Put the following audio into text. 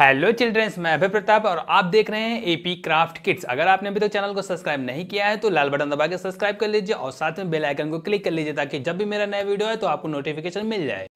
Hello children's मैं अभय प्रताप और आप देख रहे हैं एपी क्राफ्ट किट्स अगर आपने अभी तक तो चैनल को सब्सक्राइब नहीं किया है तो लाल बटन दबा के सब्सक्राइब कर लीजिए और साथ में बेल आइकन को क्लिक कर लीजिए ताकि जब भी मेरा नया वीडियो है तो आपको नोटिफिकेशन मिल जाए।